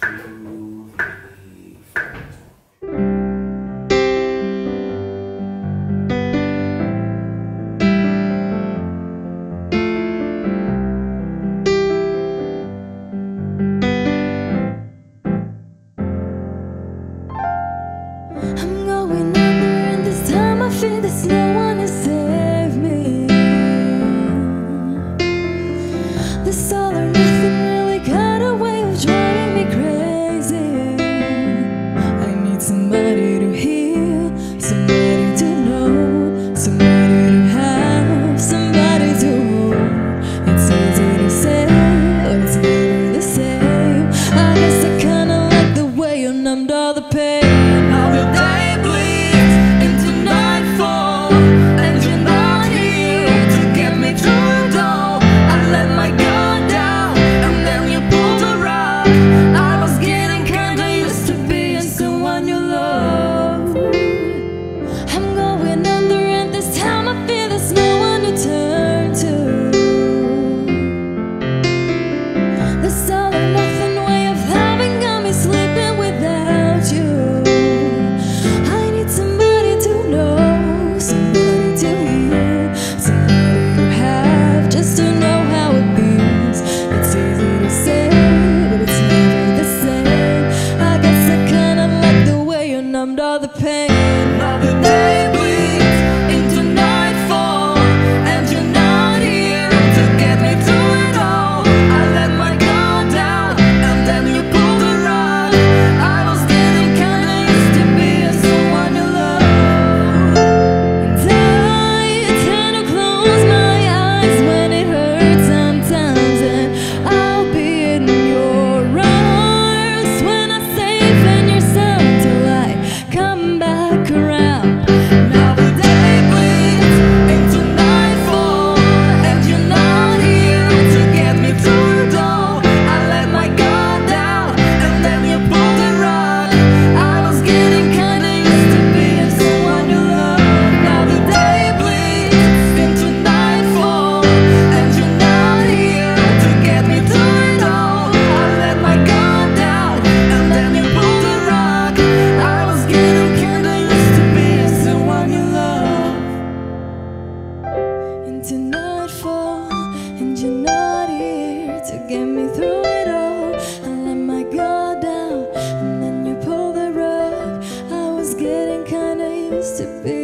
to to be